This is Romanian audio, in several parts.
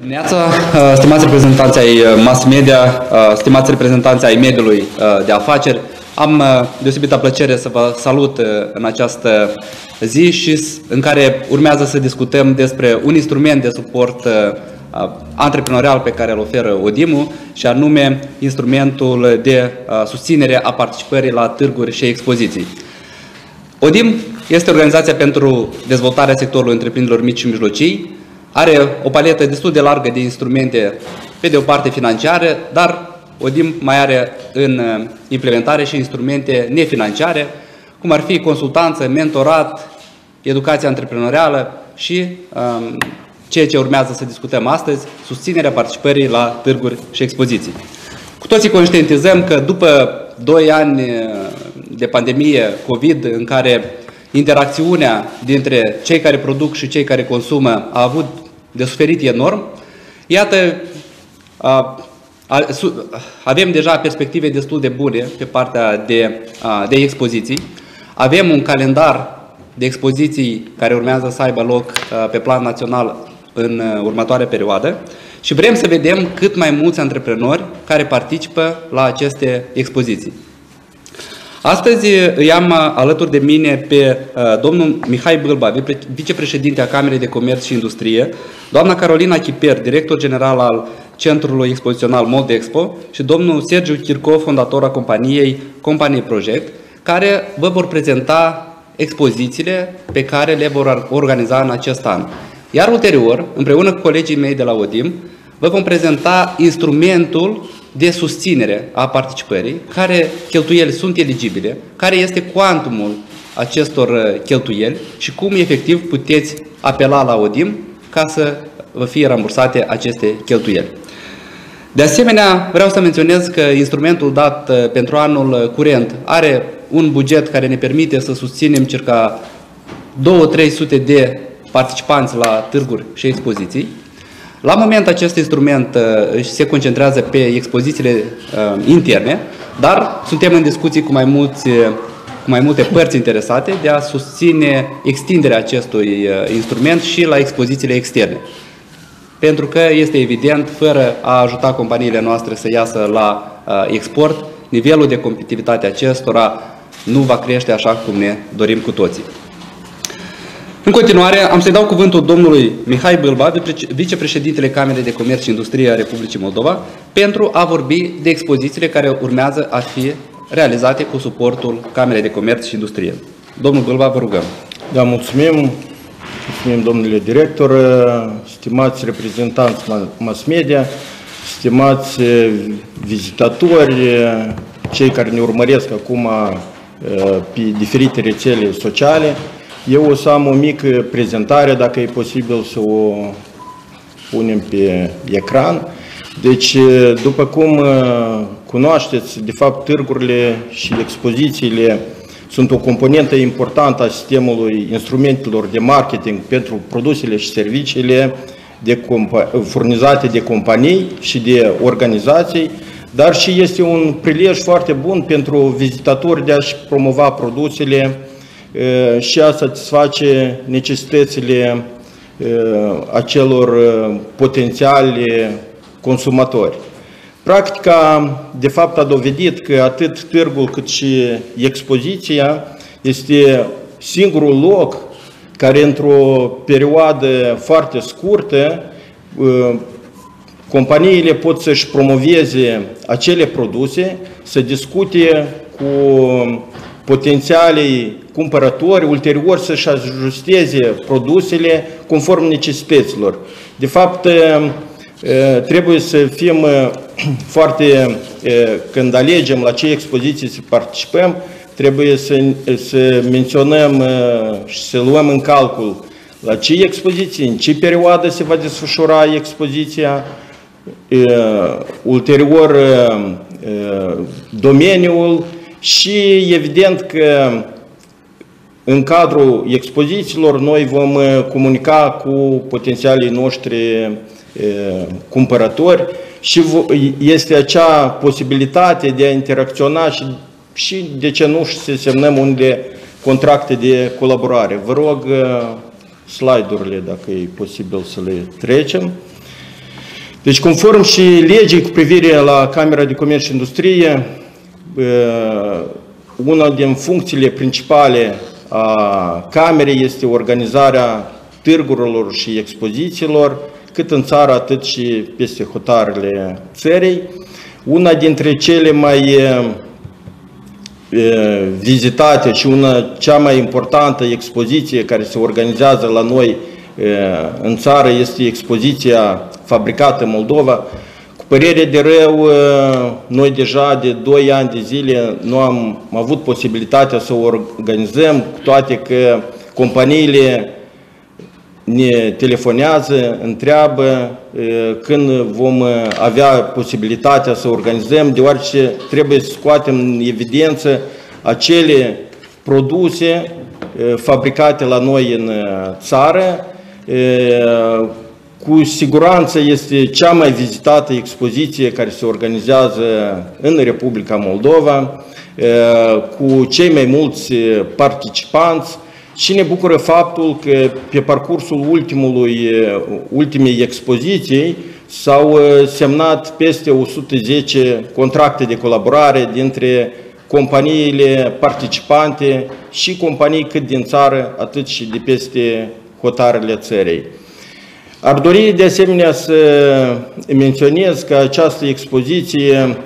Dimineața, uh, stimați reprezentanți ai uh, mass media, uh, stimați reprezentanți ai mediului de afaceri, am deosebită plăcere să vă salut în această zi și în care urmează să discutăm despre un instrument de suport antreprenorial pe care îl oferă ODIMU și anume instrumentul de susținere a participării la târguri și expoziții. ODIM este organizația pentru dezvoltarea sectorului întreprinderilor mici și mijlocii, are o paletă destul de largă de instrumente, pe de o parte financiare, dar ODIM mai are în uh, implementare și instrumente nefinanciare, cum ar fi consultanță, mentorat, educația antreprenorială și um, ceea ce urmează să discutăm astăzi, susținerea participării la târguri și expoziții. Cu toții conștientizăm că după 2 ani uh, de pandemie COVID, în care interacțiunea dintre cei care produc și cei care consumă a avut de suferit enorm. Iată, a, a, su, avem deja perspective destul de bune pe partea de, a, de expoziții. Avem un calendar de expoziții care urmează să aibă loc a, pe plan național în a, următoarea perioadă și vrem să vedem cât mai mulți antreprenori care participă la aceste expoziții. Astăzi îi am alături de mine pe uh, domnul Mihai Bâlba, vicepreședinte a Camerei de Comerț și Industrie, doamna Carolina Chiper, director general al Centrului Expozițional Moldexpo și domnul Sergiu Chirco, fondator a companiei Company Project, care vă vor prezenta expozițiile pe care le vor organiza în acest an. Iar ulterior, împreună cu colegii mei de la ODIM, vă vom prezenta instrumentul de susținere a participării, care cheltuieli sunt eligibile, care este cuantumul acestor uh, cheltuieli și cum efectiv puteți apela la ODIM ca să vă fie rambursate aceste cheltuieli. De asemenea, vreau să menționez că instrumentul dat uh, pentru anul uh, curent are un buget care ne permite să susținem circa 2-300 de participanți la târguri și expoziții, la moment acest instrument uh, se concentrează pe expozițiile uh, interne, dar suntem în discuții cu mai, mulți, uh, cu mai multe părți interesate de a susține extinderea acestui instrument și la expozițiile externe. Pentru că este evident, fără a ajuta companiile noastre să iasă la export, nivelul de competitivitate acestora nu va crește așa cum ne dorim cu toții. În continuare, am să-i dau cuvântul domnului Mihai Bâlba, vicepreședintele Camerei de Comerț și Industrie a Republicii Moldova, pentru a vorbi de expozițiile care urmează a fi realizate cu suportul Camerei de Comerț și Industrie. Domnul Bâlba, vă rugăm. Da, mulțumim. Mulțumim, domnule director, stimați reprezentanți mass media, stimați vizitatori, cei care ne urmăresc acum pe diferite rețele sociale. Eu o să am o mică prezentare, dacă e posibil să o punem pe ecran. Deci, după cum cunoașteți, de fapt, târgurile și expozițiile sunt o componentă importantă a sistemului instrumentelor de marketing pentru produsele și serviciile de furnizate de companii și de organizații, dar și este un prilej foarte bun pentru vizitatori de a-și promova produsele și a satisface necesitățile acelor potențiali consumatori. Practica, de fapt, a dovedit că atât târgul cât și expoziția este singurul loc care într-o perioadă foarte scurtă companiile pot să-și promoveze acele produse, să discute cu potențialii cumpărători ulterior să-și ajusteze produsele conform necesităților. De fapt, trebuie să fim foarte, când alegem la ce expoziții să participăm, trebuie să, să menționăm și să luăm în calcul la ce expoziții, în ce perioadă se va desfășura expoziția, ulterior domeniul, și evident că în cadrul expozițiilor noi vom uh, comunica cu potențialii noștri uh, cumpărători și este acea posibilitate de a interacționa și, și de ce nu să semnăm unde contracte de colaborare. Vă rog uh, slide-urile dacă e posibil să le trecem. Deci, conform și legii cu privire la Camera de Comerț și Industrie, una din funcțiile principale a Camerei este organizarea târgurilor și expozițiilor, cât în țară, atât și peste hotarele țării. Una dintre cele mai vizitate și una cea mai importantă expoziție care se organizează la noi în țară este expoziția fabricată în Moldova. Cu părere de rău, noi deja de 2 ani de zile nu am avut posibilitatea să o organizăm, cu toate că companiile ne telefonează, întreabă când vom avea posibilitatea să organizăm, deoarece trebuie să scoatem în evidență acele produse fabricate la noi în țară. Cu siguranță este cea mai vizitată expoziție care se organizează în Republica Moldova, cu cei mai mulți participanți, și ne bucură faptul că pe parcursul ultimului, ultimei expoziții s-au semnat peste 110 contracte de colaborare dintre companiile participante și companii cât din țară, atât și de peste hotarele țării. Ar dori de asemenea să menționez că această expoziție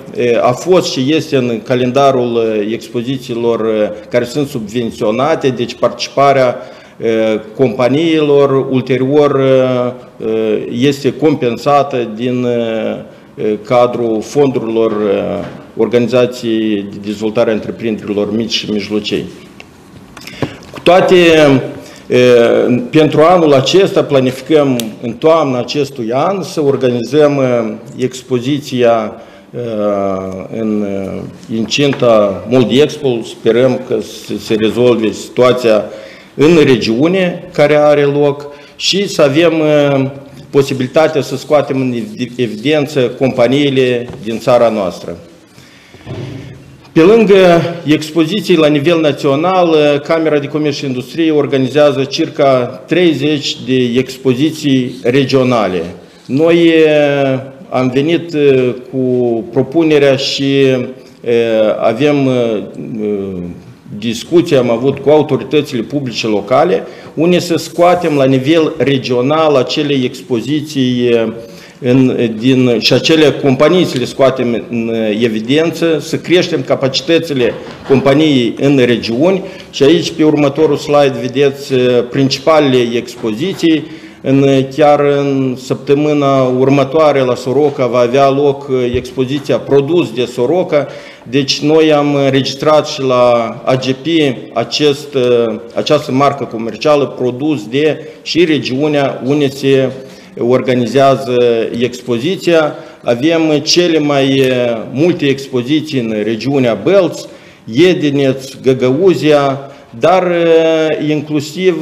a fost și este în calendarul expozițiilor care sunt subvenționate, deci participarea companiilor ulterior este compensată din cadrul fondurilor Organizației de Dezvoltare a Întreprinderilor Mici și Mijlocii. Cu toate pentru anul acesta planificăm în toamna acestui an să organizăm expoziția în incinta Expo. Sperăm că se rezolve situația în regiune care are loc și să avem posibilitatea să scoatem în evidență companiile din țara noastră. Pe lângă expoziții la nivel național, Camera de Comerț și Industrie organizează circa 30 de expoziții regionale. Noi am venit cu propunerea și avem discuții, am avut cu autoritățile publice locale, unde să scoatem la nivel regional acele expoziții în, din, și acele companii să le scoatem în evidență, să creștem capacitățile companiei în regiuni și aici pe următorul slide vedeți uh, principalele expoziții. În, chiar în săptămâna următoare la Soroca va avea loc uh, expoziția Produs de Soroca, deci noi am înregistrat și la AGP acest, uh, această marcă comercială Produs de și regiunea unde se organizează expoziția. Avem cele mai multe expoziții în regiunea Bălți, Iedineț, Găgăuzia, dar inclusiv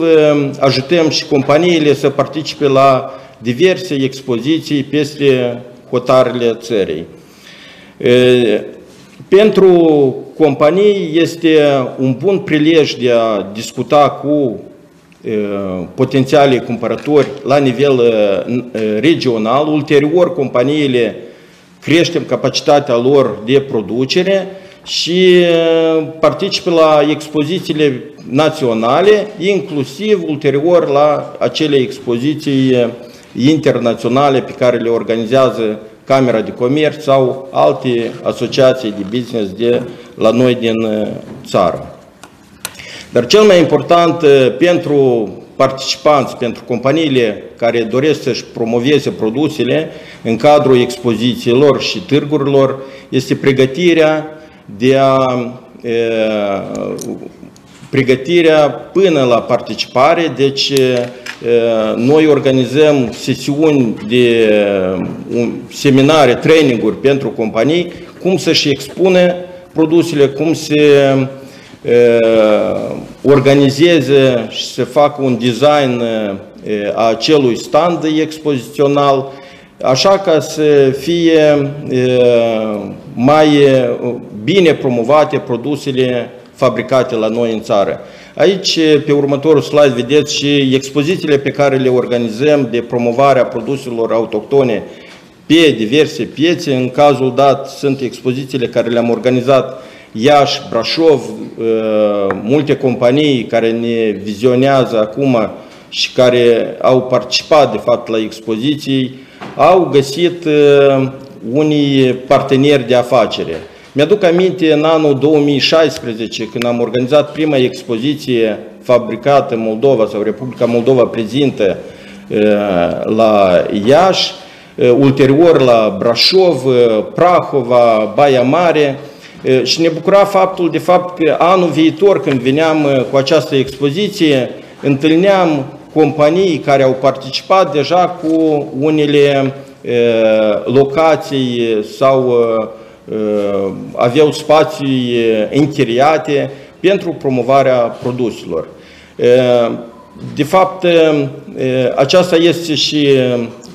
ajutăm și companiile să participe la diverse expoziții peste hotarele țării. Pentru companii este un bun prilej de a discuta cu potențiale cumpărători la nivel regional. Ulterior, companiile creștem capacitatea lor de producere și participă la expozițiile naționale, inclusiv ulterior la acele expoziții internaționale pe care le organizează Camera de Comerț sau alte asociații de business de la noi din țară. Dar cel mai important uh, pentru participanți, pentru companiile care doresc să-și promoveze produsele în cadrul expozițiilor și târgurilor, este pregătirea de a uh, pregătirea până la participare, deci uh, noi organizăm sesiuni de seminare, traininguri pentru companii, cum să-și expune produsele, cum se organizeze și să facă un design a acelui stand expozițional, așa ca să fie mai bine promovate produsele fabricate la noi în țară. Aici, pe următorul slide, vedeți și expozițiile pe care le organizăm de promovare a produselor autohtone pe diverse piețe. În cazul dat sunt expozițiile care le-am organizat Iași, Brașov, multe companii care ne vizionează acum și care au participat de fapt la expoziții, au găsit unii parteneri de afacere. Mi-aduc aminte în anul 2016, când am organizat prima expoziție fabricată în Moldova sau Republica Moldova prezintă la Iași, ulterior la Brașov, Prahova, Baia Mare și ne bucura faptul de fapt că anul viitor când veneam cu această expoziție întâlneam companii care au participat deja cu unele locații sau aveau spații închiriate pentru promovarea produselor. De fapt, aceasta este și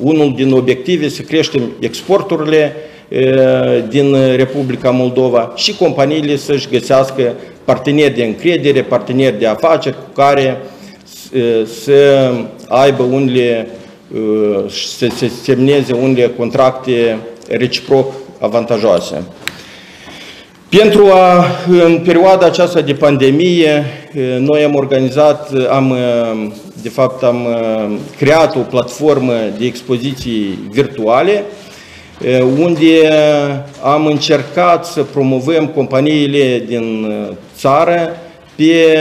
unul din obiective, să creștem exporturile din Republica Moldova și companiile să-și găsească parteneri de încredere, parteneri de afaceri cu care să aibă unele, să se semneze unele contracte reciproc avantajoase. Pentru a, în perioada aceasta de pandemie, noi am organizat, am, de fapt, am creat o platformă de expoziții virtuale, unde am încercat să promovăm companiile din țară pe,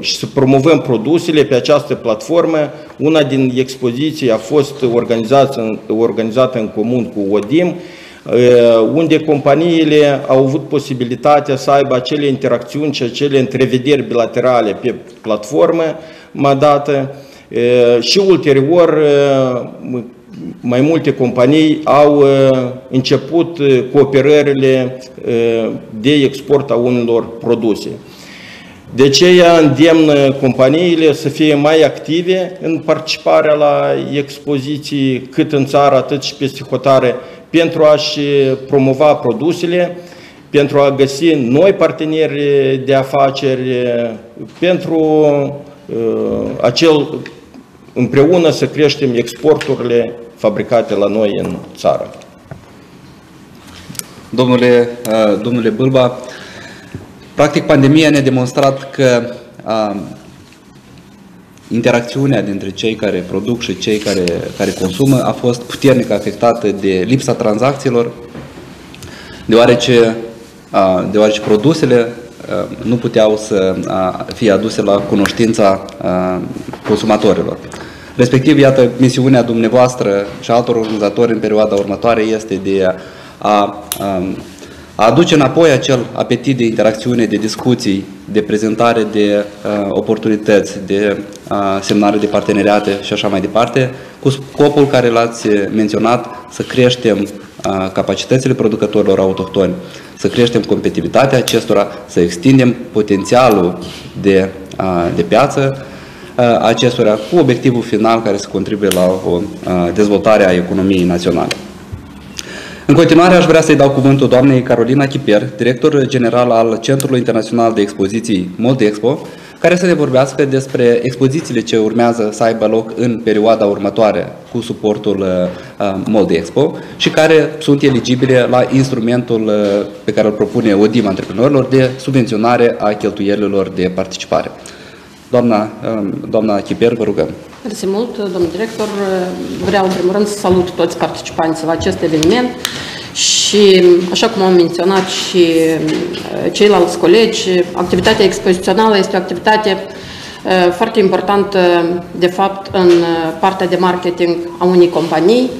și să promovăm produsele pe această platformă. Una din expoziții a fost organizată, organizată în comun cu ODIM, unde companiile au avut posibilitatea să aibă acele interacțiuni și acele întrevederi bilaterale pe platformă, mă dată, și ulterior mai multe companii au început cooperările de export a unor produse. De aceea îndemn companiile să fie mai active în participarea la expoziții cât în țară, atât și peste hotare, pentru a-și promova produsele, pentru a găsi noi parteneri de afaceri, pentru uh, acel împreună să creștem exporturile fabricate la noi în țară. Domnule, uh, domnule Bâlba, practic pandemia ne-a demonstrat că uh, interacțiunea dintre cei care produc și cei care, care consumă a fost puternic afectată de lipsa tranzacțiilor, deoarece, deoarece produsele nu puteau să fie aduse la cunoștința consumatorilor. Respectiv, iată, misiunea dumneavoastră și altor organizatori în perioada următoare este de a, a, a aduce înapoi acel apetit de interacțiune, de discuții, de prezentare de uh, oportunități, de uh, semnare de parteneriate și așa mai departe, cu scopul care l-ați menționat, să creștem uh, capacitățile producătorilor autohtoni, să creștem competitivitatea acestora, să extindem potențialul de, uh, de piață uh, acestora cu obiectivul final care să contribuie la o uh, dezvoltare a economiei naționale. În continuare aș vrea să-i dau cuvântul doamnei Carolina Chiper, director general al Centrului Internațional de Expoziții Moldexpo, care să ne vorbească despre expozițiile ce urmează să aibă loc în perioada următoare cu suportul uh, uh, Moldexpo și care sunt eligibile la instrumentul uh, pe care îl propune ODIM antreprenorilor de subvenționare a cheltuielilor de participare. Doamna, doamna Chiper, vă rugăm. Mersi mult, domnul director. Vreau, în primul rând, să salut toți participanții la acest eveniment și, așa cum am menționat și uh, ceilalți colegi, activitatea expozițională este o activitate uh, foarte importantă, de fapt, în partea de marketing a unei companii.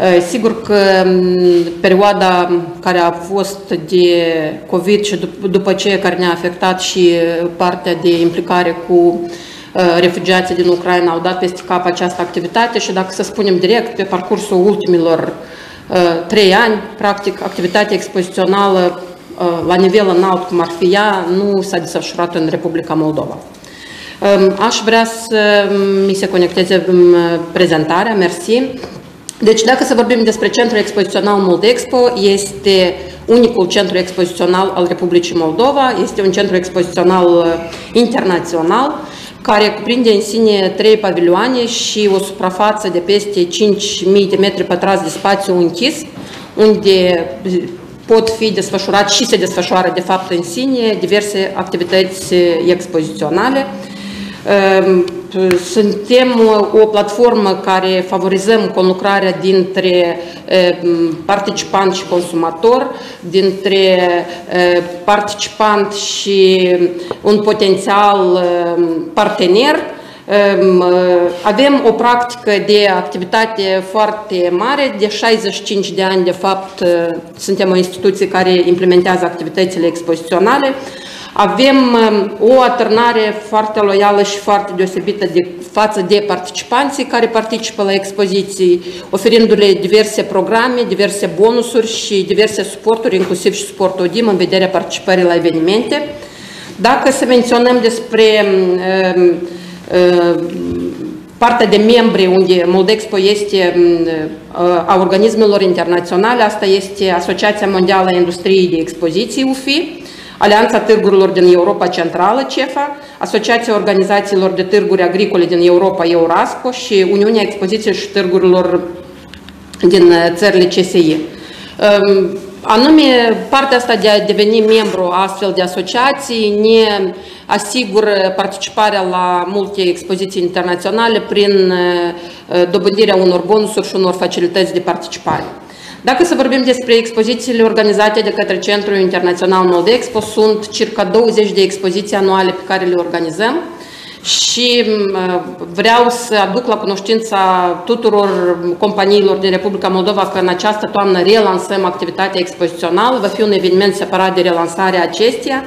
Uh, sigur că um, perioada care a fost de COVID și după ce care ne-a afectat și partea de implicare cu Uh, refugiații din Ucraina au dat peste cap această activitate și dacă să spunem direct, pe parcursul ultimilor uh, trei ani, practic, activitatea expozițională uh, la nivel înalt, cum ar fi ea, nu s-a desfășurat în Republica Moldova. Um, aș vrea să mi se conecteze um, prezentarea, mersi. Deci, dacă să vorbim despre Centrul Expozițional Moldexpo, este unicul centru expozițional al Republicii Moldova, este un centru expozițional internațional, care cuprinde în sine trei pavilioane și o suprafață de peste 5.000 de metri pătrați de spațiu închis, unde pot fi desfășurat și se desfășoară de fapt în sine diverse activități expoziționale. Ehm, suntem o platformă care favorizăm conlucrarea dintre ehm, participant și consumator, dintre ehm, participant și un potențial partener, avem o practică de activitate foarte mare, de 65 de ani, de fapt, suntem o instituție care implementează activitățile expoziționale. Avem o atârnare foarte loială și foarte deosebită de față de participanții care participă la expoziții, oferindu-le diverse programe, diverse bonusuri și diverse suporturi, inclusiv și suport ODIM în vederea participării la evenimente. Dacă să menționăm despre uh, partea de membri unde Moldexpo este a organismelor internaționale, asta este Asociația Mondială a Industriei de Expoziții UFI, Alianța Târgurilor din Europa Centrală, CEFA, Asociația Organizațiilor de Târguri Agricole din Europa, Eurasco și Uniunea Expoziției și Târgurilor din țările CSI. Anume, partea asta de a deveni membru astfel de asociații ne asigură participarea la multe expoziții internaționale prin uh, dobândirea unor bonusuri și unor facilități de participare. Dacă să vorbim despre expozițiile organizate de către Centrul Internațional Moldexpo, sunt circa 20 de expoziții anuale pe care le organizăm și uh, vreau să aduc la cunoștința tuturor companiilor din Republica Moldova că în această toamnă relansăm activitatea expozițională, va fi un eveniment separat de relansare a acesteia.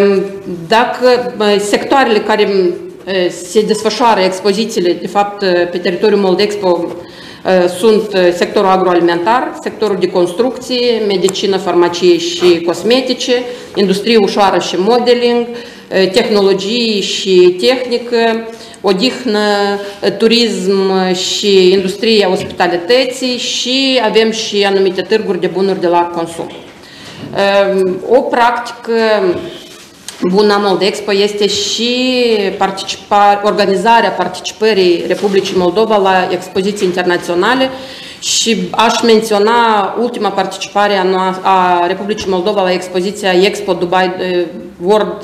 Um, dacă sectoarele care uh, se desfășoară expozițiile, de fapt, uh, pe teritoriul Moldexpo, sunt sectorul agroalimentar, sectorul de construcție, medicină, farmacie și cosmetice, industrie ușoară și modeling, tehnologii și tehnică, odihnă, turism și industria ospitalității și avem și anumite târguri de bunuri de la consum. O practică bună a Moldexpo este și participa, organizarea participării Republicii Moldova la expoziții internaționale și aș menționa ultima participare a, a Republicii Moldova la expoziția Expo Dubai World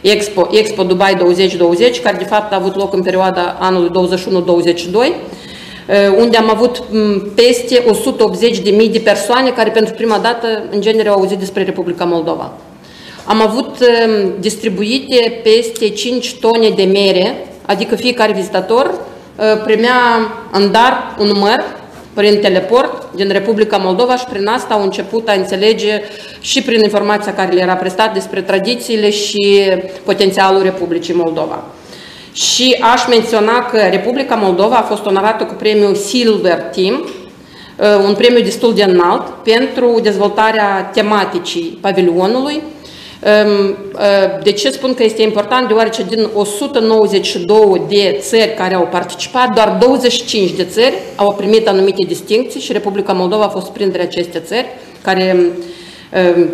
Expo, Expo Dubai 2020, care de fapt a avut loc în perioada anului 21-22 unde am avut peste 180.000 de persoane care pentru prima dată în genere au auzit despre Republica Moldova. Am avut distribuite peste 5 tone de mere, adică fiecare vizitator primea în dar un număr prin teleport din Republica Moldova și prin asta au început a înțelege și prin informația care le era prestat despre tradițiile și potențialul Republicii Moldova. Și aș menționa că Republica Moldova a fost onorată cu premiul Silver Team, uh, un premiu destul de înalt pentru dezvoltarea tematicii pavilionului, Ehm, eh, de ce spun că este important? Deoarece din 192 de țări care au participat, doar 25 de țări au primit anumite distincții și Republica Moldova a fost printre aceste țări care ehm,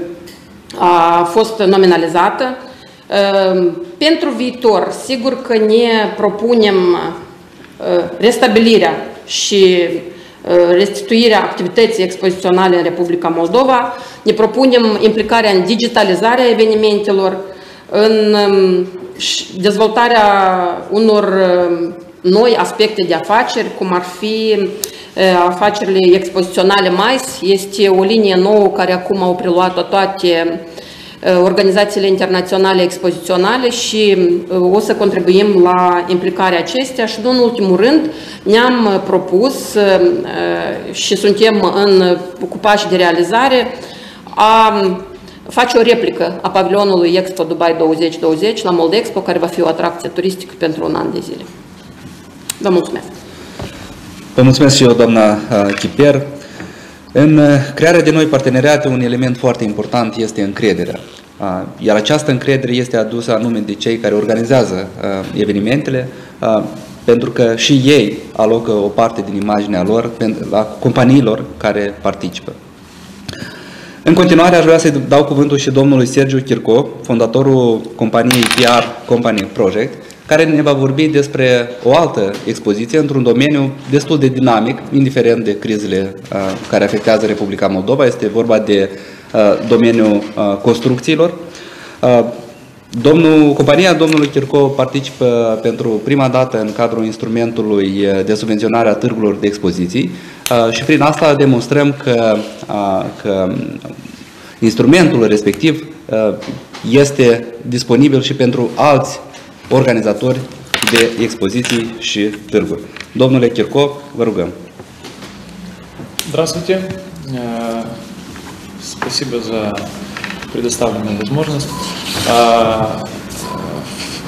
a fost nominalizată. Ehm, pentru viitor, sigur că ne propunem eh, restabilirea și restituirea activității expoziționale în Republica Moldova, ne propunem implicarea în digitalizarea evenimentelor, în um, dezvoltarea unor um, noi aspecte de afaceri, cum ar fi uh, afacerile expoziționale MICE. Este o linie nouă care acum au preluat toate uh, organizațiile internaționale expoziționale și uh, o să contribuim la implicarea acestea și, nu în ultimul rând, ne-am propus și suntem în ocupași de realizare a face o replică a pavilionului Expo Dubai 2020 la Moldexpo, care va fi o atracție turistică pentru un an de zile. Vă mulțumesc! Vă mulțumesc și eu, doamna uh, Chiper. În uh, crearea de noi parteneriate, un element foarte important este încrederea. Uh, iar această încredere este adusă anume de cei care organizează evenimentele, pentru că și ei alocă o parte din imaginea lor la companiilor care participă. În continuare, aș vrea să-i dau cuvântul și domnului Sergiu Chirco, fondatorul companiei PR Company Project, care ne va vorbi despre o altă expoziție într-un domeniu destul de dinamic, indiferent de crizele uh, care afectează Republica Moldova. Este vorba de uh, domeniul uh, construcțiilor. Domnul, compania domnului Chirco participă pentru prima dată în cadrul instrumentului de subvenționare a târgurilor de expoziții și prin asta demonstrăm că, că instrumentul respectiv este disponibil și pentru alți organizatori de expoziții și târguri. Domnule Kirkov, vă rugăm. Здравствуйте. Э, спасибо за предоставленную возможность.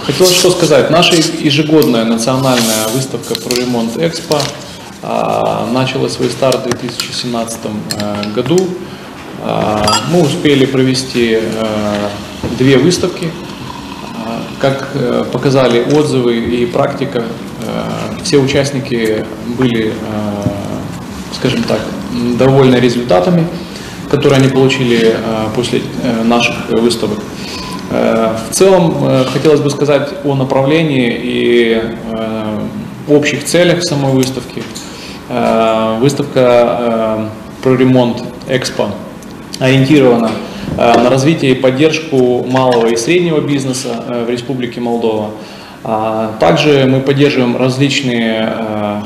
Хотелось что сказать. Наша ежегодная национальная выставка про ремонт Экспо начала свой старт в 2017 э, году. Мы успели провести э, две выставки – как э, показали отзывы и практика, э, все участники были, э, скажем так, довольны результатами, которые они получили после наших выставок. В целом хотелось бы сказать о направлении и общих целях самой выставки. Выставка про ремонт Экспо ориентирована на развитие и поддержку малого и среднего бизнеса э, в Республике Молдова. А, также мы поддерживаем различные э,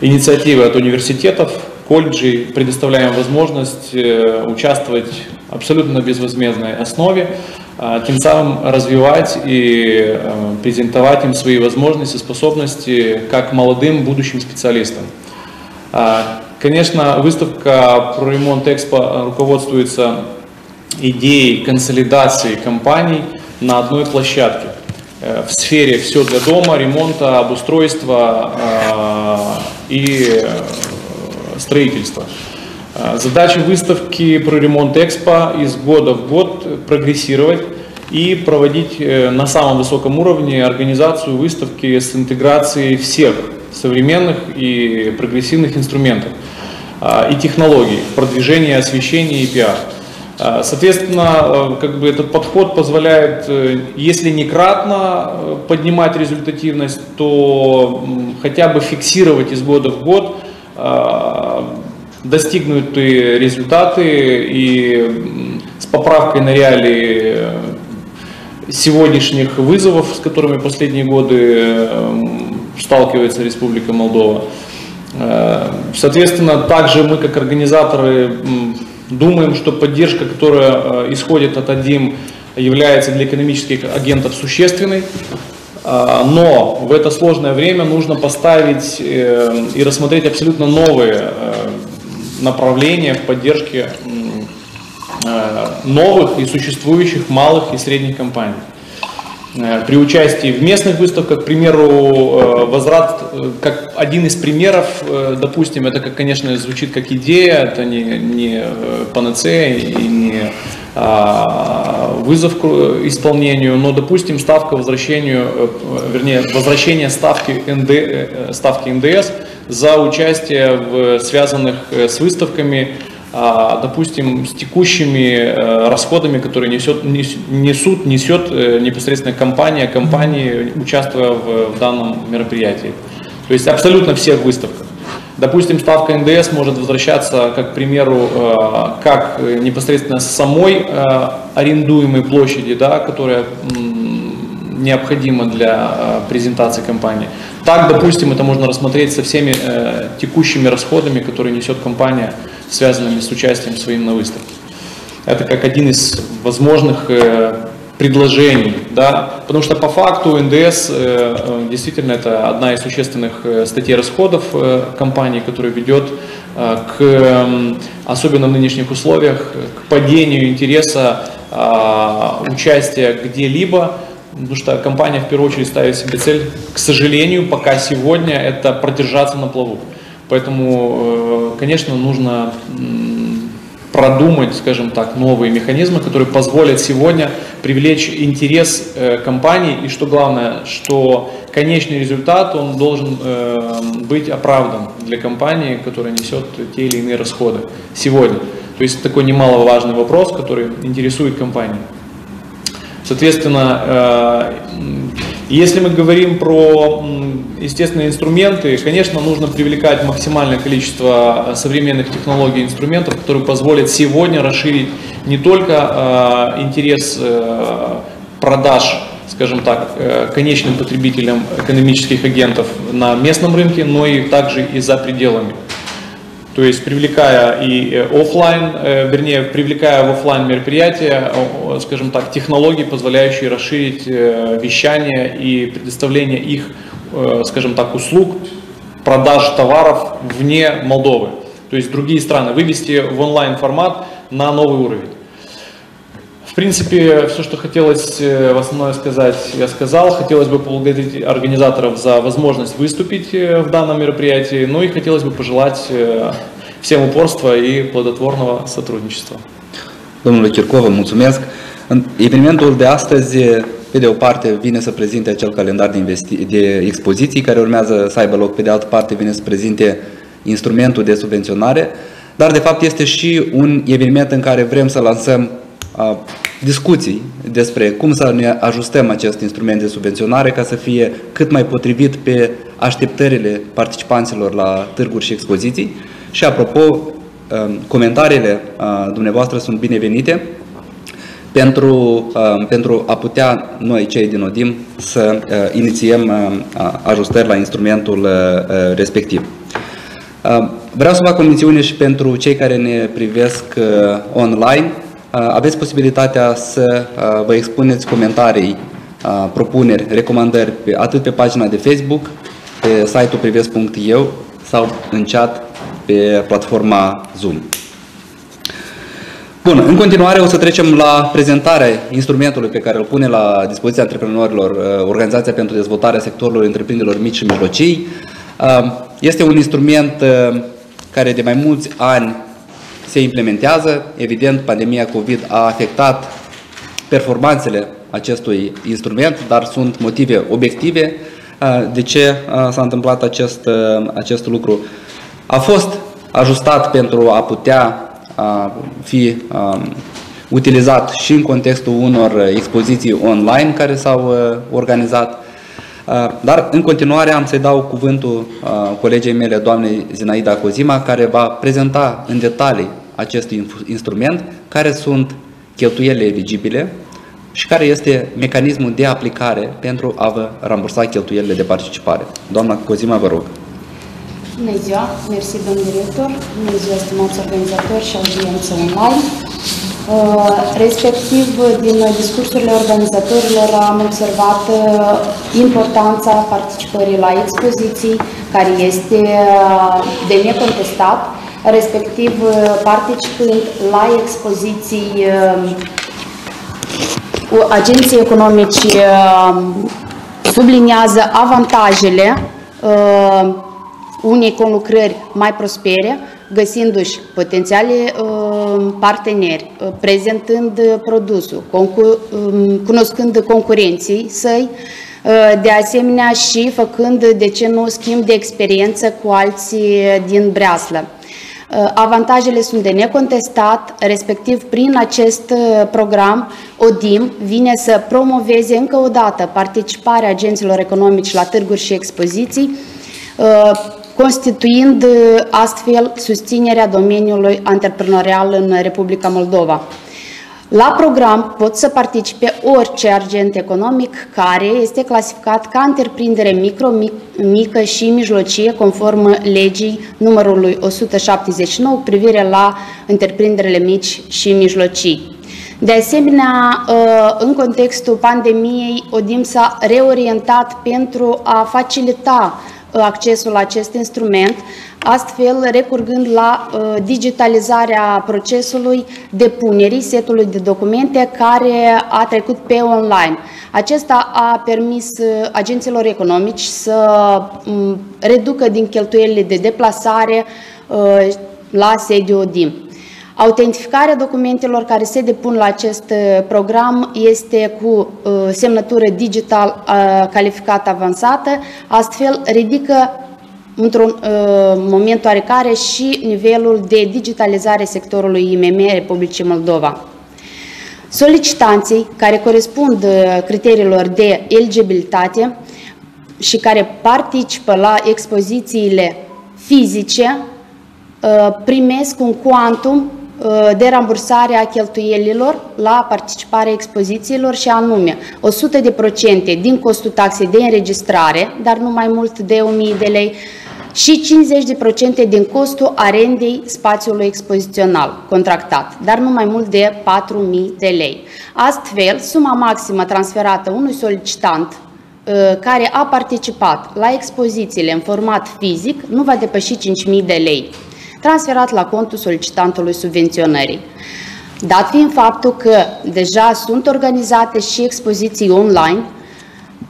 инициативы от университетов, колледжей, предоставляем возможность участвовать абсолютно на безвозмездной основе, тем самым развивать и презентовать им свои возможности, способности как молодым будущим специалистам. Конечно, выставка про ремонт Экспо руководствуется идеей консолидации компаний на одной площадке э, в сфере все для дома, ремонта, обустройства э, и э, строительства. Задача выставки про ремонт Экспо из года в год прогрессировать и проводить на самом высоком уровне организацию выставки с интеграцией всех современных и прогрессивных инструментов и технологий продвижения, освещения и пиар. А, соответственно, э, как бы этот подход позволяет, э, если не кратно э, поднимать результативность, то хотя бы фиксировать из года в год а, достигнутые результаты и с поправкой на реалии сегодняшних вызовов, с которыми последние годы сталкивается Республика Молдова. Соответственно, также мы как организаторы Думаем, что поддержка, которая э, исходит от АДИМ, является для экономических агентов существенной. А, но в это сложное время нужно поставить э, и рассмотреть абсолютно новые э, направления в поддержке новых и существующих малых и средних компаний. Э, при участии в местных выставках, к примеру, э, возврат, э, как один из примеров, допустим, это, как, конечно, звучит как идея, это не, не панацея и не а, вызов к исполнению, но, допустим, ставка возвращению, вернее, возвращение ставки, НД, ставки НДС за участие в связанных с выставками допустим, с текущими э, расходами, которые несет, несут, несет э, непосредственно компания, компании, участвуя в, в данном мероприятии. То есть абсолютно всех выставках. Допустим, ставка НДС может возвращаться, как к примеру, э, как непосредственно с самой арендуемой площади, да, которая необходима для презентации компании. Так, допустим, это можно рассмотреть со всеми текущими расходами, которые несет компания связанными с участием своим на выставке. Это как один из возможных э, предложений, да, потому что по факту НДС э, э, действительно это одна из существенных статей расходов компании, которая ведет к, особенно в нынешних условиях, к падению интереса участия где-либо, потому что компания в первую очередь ставит себе цель, к сожалению, пока сегодня это продержаться на плаву. Поэтому, э, конечно, нужно продумать, скажем так, новые механизмы, которые позволят сегодня привлечь интерес э, компании и, что главное, что конечный результат, он должен э, быть оправдан для компании, которая несет те или иные расходы сегодня. То есть такой немаловажный вопрос, который интересует компанию. Соответственно, Если мы говорим про, естественные инструменты, конечно, нужно привлекать максимальное количество современных технологий и инструментов, которые позволят сегодня расширить не только интерес продаж скажем так, конечным потребителям экономических агентов на местном рынке, но и также и за пределами. То есть привлекая и э, офлайн, э, вернее, привлекая в офлайн мероприятия, скажем так, технологии, позволяющие расширить э, вещание и предоставление их, скажем так, услуг, продаж товаров вне Молдовы. То есть другие страны вывести в онлайн формат на новый уровень. В принципе, все, что хотелось э, в основное сказать, я сказал. Хотелось бы поблагодарить организаторов за возможность выступить э, в данном мероприятии. Ну и хотелось бы э, всем упорства и плодотворного сотрудничества. Domnule Chircov, mulțumesc. Evenimentul de astăzi, pe de o parte, vine să prezinte acel calendar de, de expoziții care urmează să aibă loc, pe de altă parte, vine să prezinte instrumentul de subvenționare, dar de fapt este și un eveniment în care vrem să lansăm discuții despre cum să ne ajustăm acest instrument de subvenționare ca să fie cât mai potrivit pe așteptările participanților la târguri și expoziții. Și apropo, comentariile dumneavoastră sunt binevenite pentru, pentru a putea noi, cei din ODIM, să inițiem ajustări la instrumentul respectiv. Vreau să fac o mențiune și pentru cei care ne privesc online. Aveți posibilitatea să vă expuneți comentarii, propuneri, recomandări atât pe pagina de Facebook, pe site-ul privesc.eu sau în chat pe platforma Zoom. Bun, în continuare o să trecem la prezentarea instrumentului pe care îl pune la dispoziția antreprenorilor Organizația pentru Dezvoltarea Sectorului Întreprinderilor Mici și Mijlocii. Este un instrument care de mai mulți ani se implementează. Evident, pandemia COVID a afectat performanțele acestui instrument, dar sunt motive obiective de ce s-a întâmplat acest, acest lucru. A fost ajustat pentru a putea fi utilizat și în contextul unor expoziții online care s-au organizat, dar în continuare am să-i dau cuvântul colegei mele, doamnei Zinaida Cozima, care va prezenta în detalii acest instrument, care sunt cheltuielile eligibile și care este mecanismul de aplicare pentru a vă rambursa cheltuielile de participare. Doamna Cozima, vă rog. Bună ziua, mersi domnul director, bună ziua stimați organizatori și audiență online. Respectiv, din discursurile organizatorilor am observat importanța participării la expoziții, care este de necontestat, respectiv participând la expoziții agenții economici subliniază avantajele unei conlucrări mai prospere, găsindu-și potențiale parteneri, prezentând produsul, cunoscând concurenții săi, de asemenea și făcând, de ce nu, schimb de experiență cu alții din breaslă. Avantajele sunt de necontestat, respectiv prin acest program ODIM vine să promoveze încă o dată participarea agenților economici la târguri și expoziții, constituind astfel susținerea domeniului antreprenorial în Republica Moldova. La program pot să participe orice agent economic care este clasificat ca întreprindere micro, mic, mică și mijlocie conform legii numărului 179 privire la întreprinderile mici și mijlocii. De asemenea, în contextul pandemiei, ODIM s-a reorientat pentru a facilita accesul la acest instrument, astfel recurgând la digitalizarea procesului depunerii setului de documente care a trecut pe online. Acesta a permis agenților economici să reducă din cheltuielile de deplasare la sediul ODIM. Autentificarea documentelor care se depun la acest program este cu semnătură digital calificată avansată, astfel ridică într-un moment oarecare și nivelul de digitalizare sectorului IMM Republicii Moldova. Solicitanții care corespund uh, criteriilor de eligibilitate și care participă la expozițiile fizice uh, primesc un quantum uh, de rambursare a cheltuielilor la participarea expozițiilor și anume 100% din costul taxei de înregistrare, dar nu mai mult de 1000 de lei, și 50% din costul arendei spațiului expozițional contractat, dar nu mai mult de 4.000 de lei. Astfel, suma maximă transferată unui solicitant uh, care a participat la expozițiile în format fizic nu va depăși 5.000 de lei, transferat la contul solicitantului subvenționării. Dat fiind faptul că deja sunt organizate și expoziții online,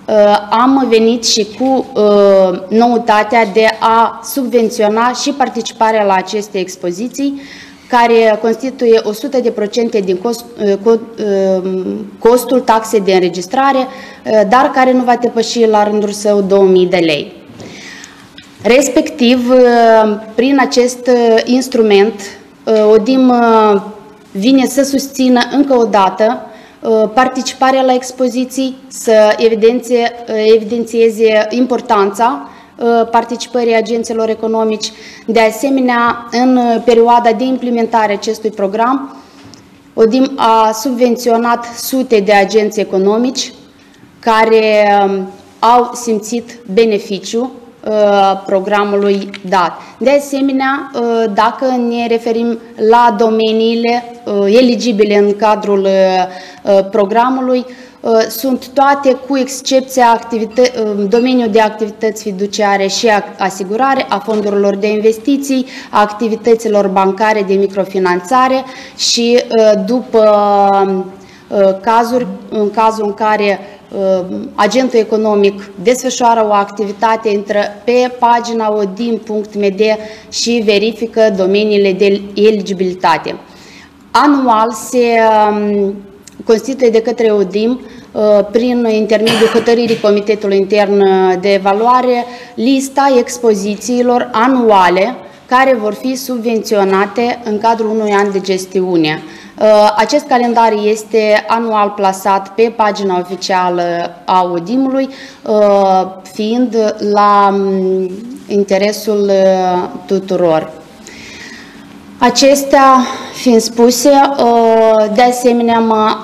Uh, am venit și cu uh, noutatea de a subvenționa și participarea la aceste expoziții, care constituie 100% din cost, uh, costul taxei de înregistrare, dar care nu va depăși la rândul său 2000 de lei. Respectiv, prin acest instrument, ODIM vine să susțină încă o dată Uh, participarea la expoziții, să evidenție, uh, evidențieze importanța uh, participării agenților economici. De asemenea, în perioada de implementare acestui program, ODIM a subvenționat sute de agenți economici care um, au simțit beneficiu Uh, programului dat. De asemenea, uh, dacă ne referim la domeniile uh, eligibile în cadrul programului, sunt toate cu excepția domeniul de activități fiduciare și asigurare a fondurilor de investiții, a activităților bancare de microfinanțare și după cazuri, în cazul în care Uh, agentul economic desfășoară o activitate, intră pe pagina odim.md și verifică domeniile de eligibilitate. Anual se um, constituie de către ODIM uh, prin intermediul hotărârii Comitetului Intern de Evaluare lista expozițiilor anuale care vor fi subvenționate în cadrul unui an de gestiune. Uh, acest calendar este anual plasat pe pagina oficială a Audimului, uh, fiind la mm, interesul uh, tuturor. Acestea fiind spuse, de asemenea, mă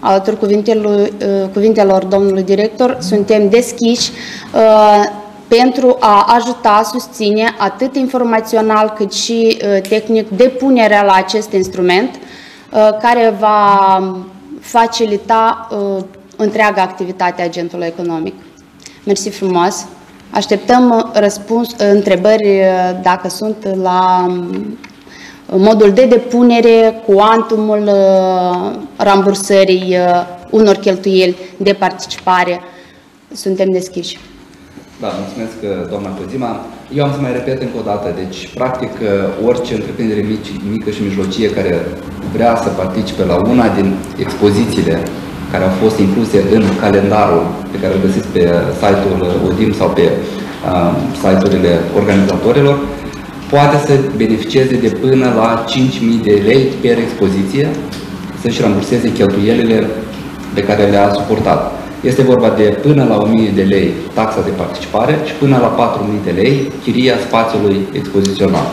alătur cuvintelor, cuvintelor domnului director, suntem deschiși pentru a ajuta, susține atât informațional cât și tehnic depunerea la acest instrument, Uh, care va facilita uh, întreaga activitate a agentului economic. Mersi frumos! Așteptăm uh, răspuns, întrebări dacă sunt la um, modul de depunere, cuantumul rambursării unor cheltuieli de participare. Suntem deschiși. Da, mulțumesc, doamna Cozima. Eu am să mai repet încă o dată. Deci, practic, orice întreprindere mici, mică și mijlocie care vrea să participe la una din expozițiile care au fost incluse în calendarul pe care îl găsiți pe site-ul ODIM sau pe uh, site-urile organizatorilor, poate să beneficieze de până la 5.000 de lei per expoziție, să-și ramburseze cheltuielile pe care le-a suportat. Este vorba de până la 1000 de lei taxa de participare și până la 4000 de lei chiria spațiului expozițional.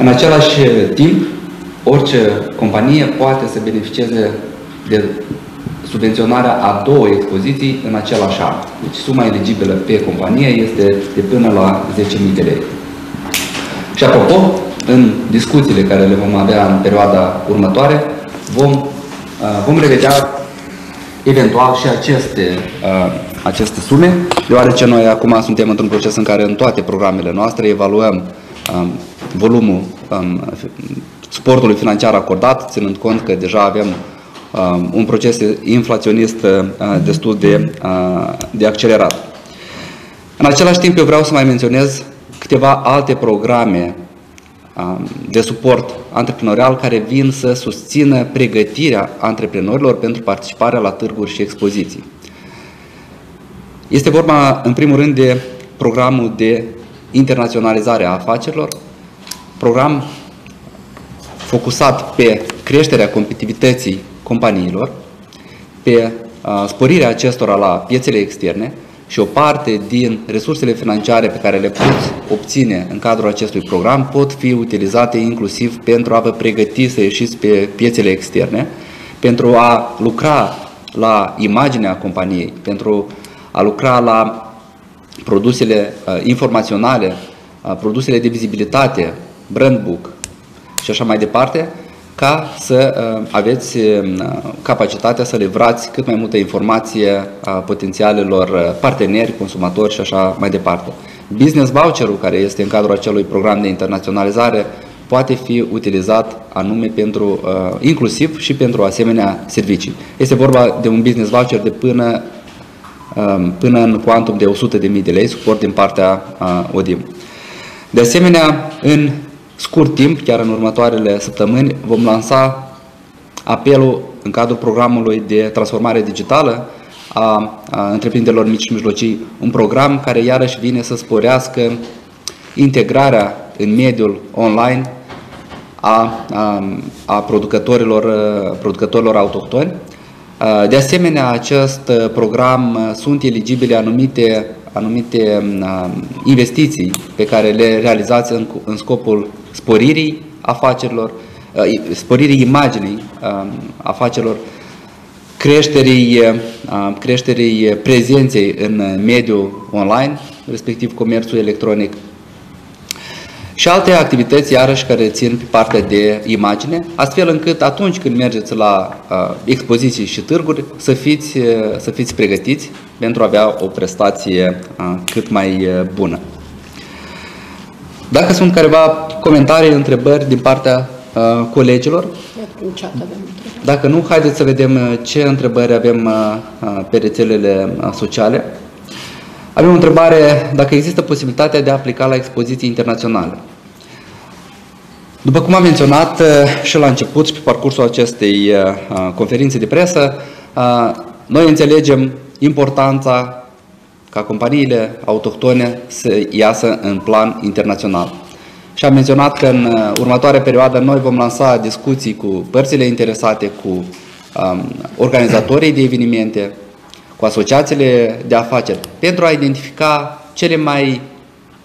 În același timp, orice companie poate să beneficieze de subvenționarea a două expoziții în același an. Deci suma eligibilă pe companie este de până la 10.000 de lei. Și apropo, în discuțiile care le vom avea în perioada următoare, vom, uh, vom revedea eventual și aceste, uh, aceste sume, deoarece noi acum suntem într-un proces în care în toate programele noastre evaluăm um, volumul um, suportului financiar acordat, ținând cont că deja avem um, un proces inflaționist uh, destul de, uh, de accelerat. În același timp, eu vreau să mai menționez câteva alte programe Um, de suport antreprenorial care vin să susțină pregătirea antreprenorilor pentru participarea la târguri și expoziții. Este vorba, în primul rând, de programul de internaționalizare a afacerilor, program focusat pe creșterea competitivității companiilor pe sporirea acestora la piețele externe și o parte din resursele financiare pe care le poți obține în cadrul acestui program pot fi utilizate inclusiv pentru a vă pregăti să ieșiți pe piețele externe, pentru a lucra la imaginea companiei, pentru a lucra la produsele uh, informaționale, uh, produsele de vizibilitate, brand book și așa mai departe, ca să uh, aveți capacitatea să livrați cât mai multă informație a potențialelor parteneri, consumatori și așa mai departe. Business voucher-ul care este în cadrul acelui program de internaționalizare poate fi utilizat anume pentru, inclusiv și pentru asemenea servicii. Este vorba de un business voucher de până Um, până în cuantum de 100.000 de lei, suport din partea ODIM. De asemenea, în scurt timp, chiar în următoarele săptămâni, vom lansa apelul în cadrul programului de transformare digitală a, a întreprinderilor mici și mijlocii, un program care iarăși vine să sporească integrarea în mediul online a, a, a producătorilor, producătorilor autohtoni. Uh, de asemenea, acest uh, program uh, sunt eligibile anumite, anumite investiții pe care le realizați în, în scopul sporirii afacerilor, sporirii imaginii afacerilor, creșterii, creșterii prezenței în mediul online, respectiv comerțul electronic, și alte activități, iarăși, care țin pe partea de imagine, astfel încât atunci când mergeți la uh, expoziții și târguri, să fiți, uh, să fiți pregătiți pentru a avea o prestație uh, cât mai uh, bună. Dacă sunt careva comentarii, întrebări din partea uh, colegilor, dacă nu, haideți să vedem uh, ce întrebări avem uh, uh, pe rețelele sociale. Avem o întrebare dacă există posibilitatea de a aplica la expoziții internaționale. După cum am menționat uh, și la început și pe parcursul acestei uh, uh, conferințe de presă, noi înțelegem importanța ca companiile autohtone să iasă în plan internațional. Și am menționat că în următoarea perioadă noi vom lansa discuții cu părțile interesate, cu um, organizatorii de evenimente, cu asociațiile de afaceri, pentru a identifica cele mai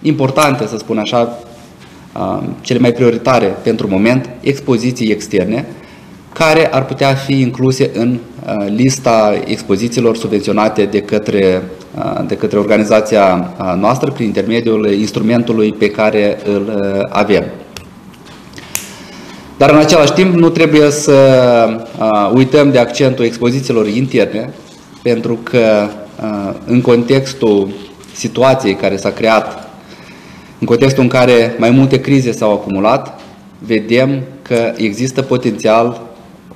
importante, să spun așa, cele mai prioritare pentru moment, expoziții externe, care ar putea fi incluse în lista expozițiilor subvenționate de către, de către organizația noastră prin intermediul instrumentului pe care îl avem. Dar în același timp nu trebuie să uităm de accentul expozițiilor interne, pentru că în contextul situației care s-a creat, în contextul în care mai multe crize s-au acumulat, vedem că există potențial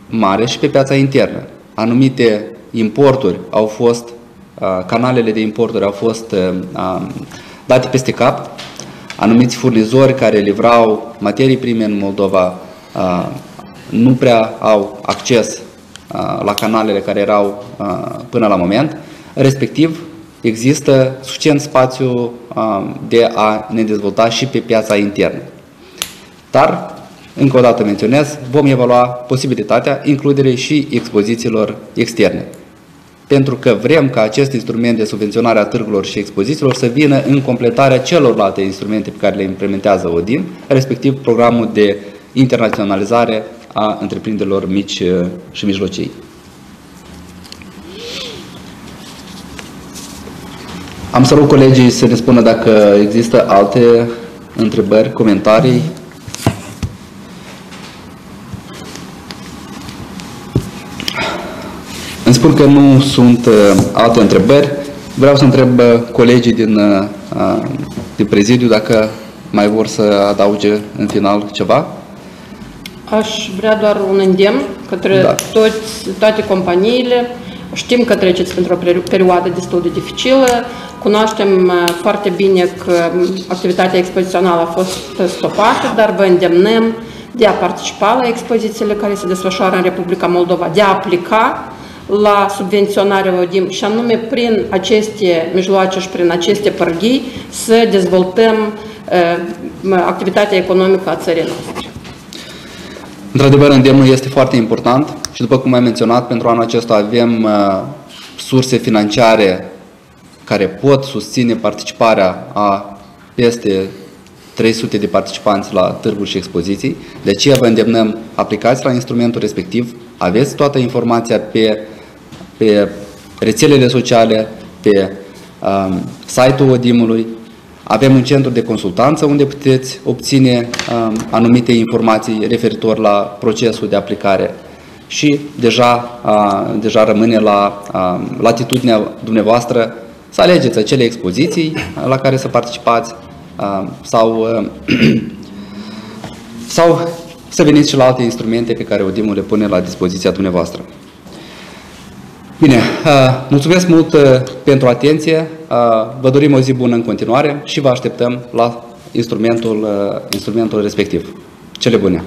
mare și pe piața internă. Anumite importuri au fost, canalele de importuri au fost date peste cap, anumiți furnizori care livrau materii prime în Moldova nu prea au acces la canalele care erau până la moment, respectiv există suficient spațiu de a ne dezvolta și pe piața internă. Dar, încă o dată menționez, vom evalua posibilitatea includerei și expozițiilor externe. Pentru că vrem ca acest instrument de subvenționare a târgurilor și expozițiilor să vină în completarea celorlalte instrumente pe care le implementează ODIM, respectiv programul de internaționalizare a întreprinderilor mici uh, și mijlocii. Am să rog colegii să ne spună dacă există alte întrebări, comentarii. Îmi spun că nu sunt uh, alte întrebări. Vreau să întreb uh, colegii din, din prezidiu dacă mai vor să adauge în final ceva. Aș vrea doar un îndemn către da. toți, toate companiile. Știm că treceți pentru o perioadă destul de dificilă. Cunoaștem uh, foarte bine că um, activitatea expozițională a fost stopată, dar vă îndemnăm de a participa la expozițiile care se desfășoară în Republica Moldova, de a aplica la subvenționarea ODIM și anume prin aceste mijloace și prin aceste părghii să dezvoltăm uh, activitatea economică a țării noastre. Într-adevăr, îndemnul este foarte important și după cum am menționat, pentru anul acesta avem surse financiare care pot susține participarea a peste 300 de participanți la târguri și expoziții. De aceea vă îndemnăm, aplicați la instrumentul respectiv, aveți toată informația pe, pe rețelele sociale, pe um, site-ul Odimului, avem un centru de consultanță unde puteți obține um, anumite informații referitor la procesul de aplicare și deja, uh, deja rămâne la uh, latitudinea dumneavoastră să alegeți acele expoziții la care să participați uh, sau, uh, sau să veniți și la alte instrumente pe care Odimul le pune la dispoziția dumneavoastră. Bine, uh, mulțumesc mult pentru atenție, vă dorim o zi bună în continuare și vă așteptăm la instrumentul, instrumentul respectiv. Cele bune!